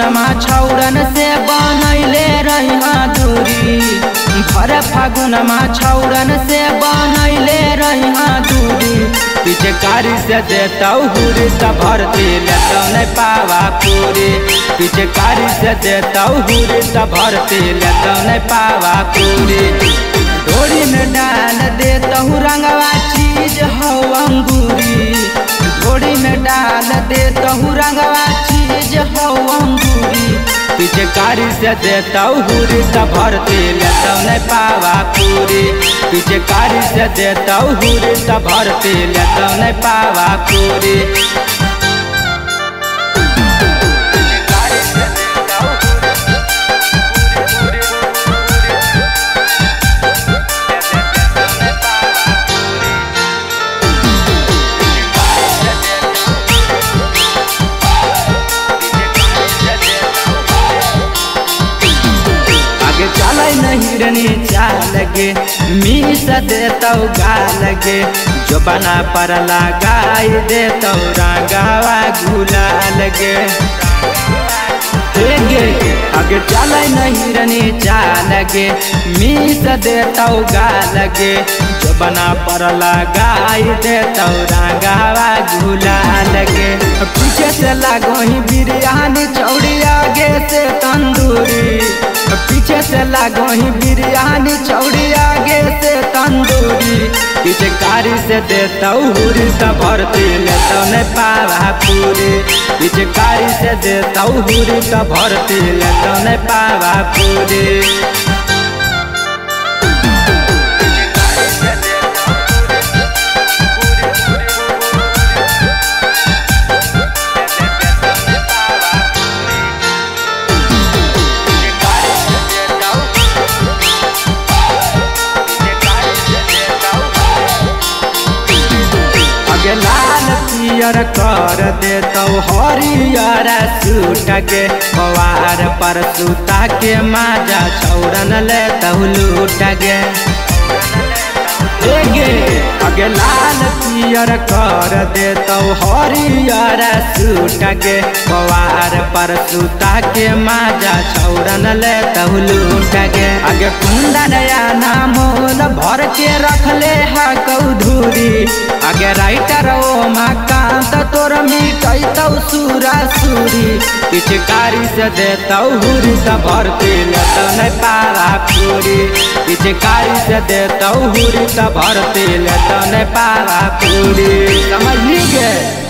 फागुनमा छौरन से बनैले रहिहा दूरी भर फागुनमा छौरन से बनैले रहिहा दूरी पिचकारी से देतौ हुरी त भरती लेतौ नै पावा पूरी। पिचकारी से देतौ हुरी त भरती लेतौ नै पावा पूरी। डोरी में डाल देतहु रंगवा चीज़ हौ अंगूरी। डोरी में डाल देतहु रंगवा चीज़ हौ अंगूरी। पिचकारी से देता हुरी त भरती लेतौ नहीं पावा पूरी। पिचकारी से देता हुरी त भरती लेतौ नहीं पावा पूरी। आगे चलै गे मीस देतौ गाल गे जो बना पर लगाई देतौ रंगावा गुलाल गे हे गे आगे चलै नहीं रनी चाल गे मीस देतौ गाल गे जो बना पर लगाई देतौ रंगावा गुलाल गे पीछे से लागोही बिरयानी चौड़ी आगे से से लागोही बिरयानी चौड़ी आगे से तंदूरी। पीछे कारी से देता हुरी सब भरती लेता ने पावा पूरी। पीछे कारी से देता हुरी सब भरती लेता ने पावा पूरी। पियर कर देतौ हरियर सूट के पवार पर सूता के माजा छौरन लेतौ लूट गे गे आगे लाल पियर कर देतौ हरियर सूट के पवार पर सूता के माजा छौरन लेतौ लूट गे आगे कुंदन या नामोल भर के रखले हा कौधुरी। आगे राइटर ओ मकांत, तोर मिटैतौ सुरा सुरी। पिचकारी से देतौ हुरी त भरती लेतौ नै पारा पूरी। पिचकारी से देतौ हुरी त भरती लेतौ नै पारा पूरी। समझ गे?